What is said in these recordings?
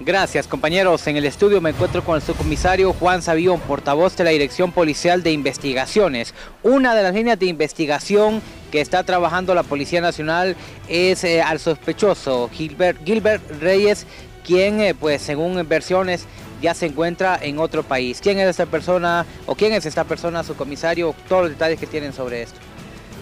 Gracias compañeros. En el estudio me encuentro con el subcomisario Juan Sabión, portavoz de la Dirección Policial de Investigaciones. Una de las líneas de investigación que está trabajando la Policía Nacional es eh, al sospechoso Gilbert, Reyes, quien eh, pues según versiones ya se encuentra en otro país. ¿Quién es esta persona o quién es esta persona, su comisario? Todos los detalles que tienen sobre esto.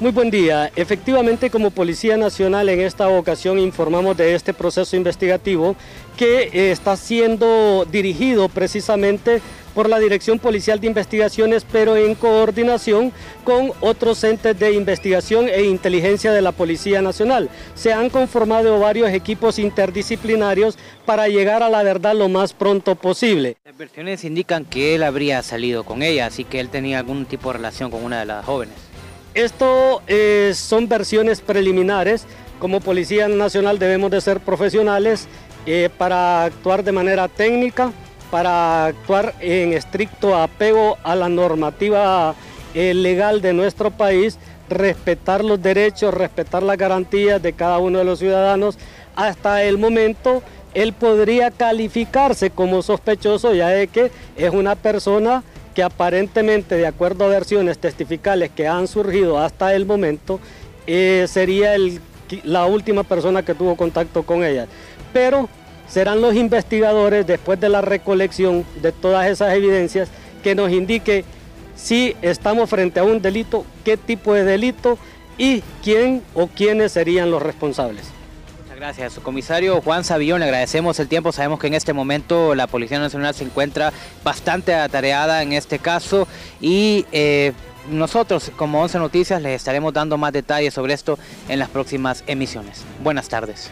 Muy buen día. Efectivamente, como Policía Nacional en esta ocasión informamos de este proceso investigativo que eh, está siendo dirigido precisamente por la Dirección Policial de Investigaciones, pero en coordinación con otros entes de investigación e inteligencia de la Policía Nacional. Se han conformado varios equipos interdisciplinarios para llegar a la verdad lo más pronto posible. Las versiones indican que él habría salido con ella, así que él tenía algún tipo de relación con una de las jóvenes. Esto eh, son versiones preliminares. Como Policía Nacional debemos de ser profesionales eh, para actuar de manera técnica, para actuar en estricto apego a la normativa eh, legal de nuestro país, respetar los derechos, respetar las garantías de cada uno de los ciudadanos. Hasta el momento él podría calificarse como sospechoso ya de que es una persona que aparentemente, de acuerdo a versiones testificales que han surgido hasta el momento, eh, sería la última persona que tuvo contacto con ella. Pero serán los investigadores, después de la recolección de todas esas evidencias, que nos indique si estamos frente a un delito, qué tipo de delito y quién o quiénes serían los responsables. Gracias, su comisario Juan Sabión, le agradecemos el tiempo. Sabemos que en este momento la Policía Nacional se encuentra bastante atareada en este caso y eh, nosotros como 11 Noticias les estaremos dando más detalles sobre esto en las próximas emisiones. Buenas tardes.